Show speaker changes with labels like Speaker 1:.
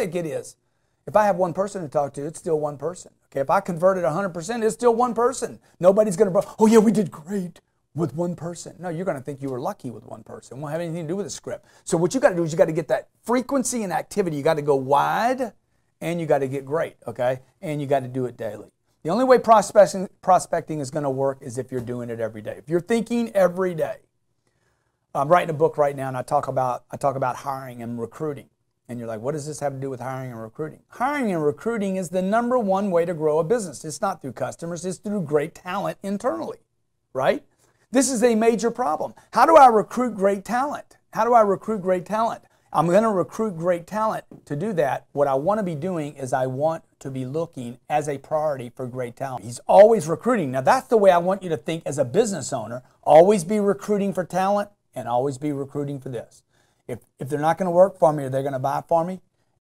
Speaker 1: think it is? If I have one person to talk to, it's still one person. Okay, if I converted 100%, it's still one person. Nobody's going to, oh yeah, we did great with one person. No, you're going to think you were lucky with one person. It won't have anything to do with the script. So what you got to do is you got to get that frequency and activity. You got to go wide and you got to get great, okay? And you got to do it daily. The only way prospecting, prospecting is going to work is if you're doing it every day. If you're thinking every day. I'm writing a book right now and I talk about I talk about hiring and recruiting. And you're like, what does this have to do with hiring and recruiting? Hiring and recruiting is the number one way to grow a business. It's not through customers, it's through great talent internally, right? This is a major problem. How do I recruit great talent? How do I recruit great talent? I'm going to recruit great talent. To do that, what I want to be doing is I want to be looking as a priority for great talent. He's always recruiting. Now, that's the way I want you to think as a business owner. Always be recruiting for talent and always be recruiting for this. If, if they're not going to work for me are they're going to buy for me,